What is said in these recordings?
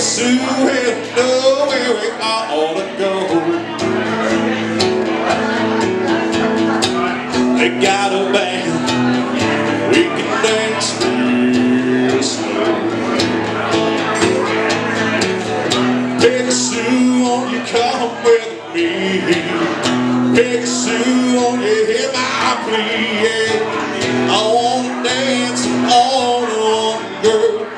Sue, know where we ought to go. They got a band, we can dance Sue, won't you come with me? Sue, won't you hear my plea? Yeah. I wanna dance all on girl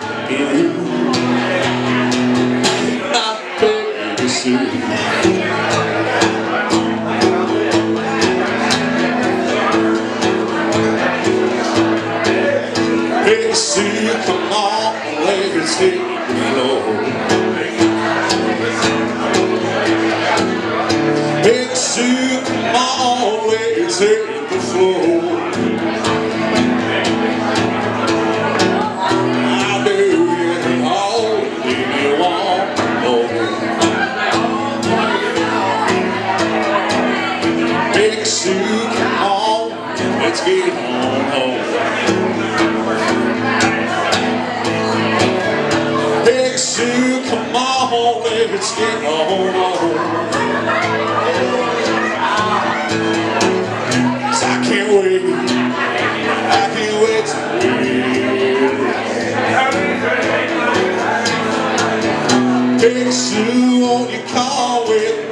Big on, let's hit the floor. Sue, come on, let's get on home. Big Sue, come on, let's get on home. Cause I can't wait, I can't wait to. Big Sue, won't you come with?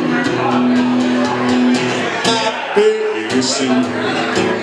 hear